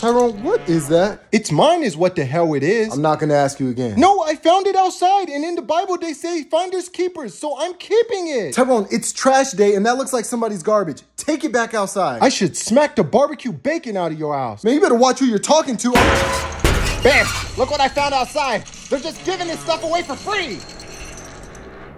Tyrone, what is that? It's mine is what the hell it is. I'm not gonna ask you again. no, I found it outside, and in the Bible they say finders keepers, so I'm keeping it. Tyrone, it's trash day and that looks like somebody's garbage. Take it back outside. I should smack the barbecue bacon out of your house. Man, you better watch who you're talking to. Bam! Look what I found outside. They're just giving this stuff away for free.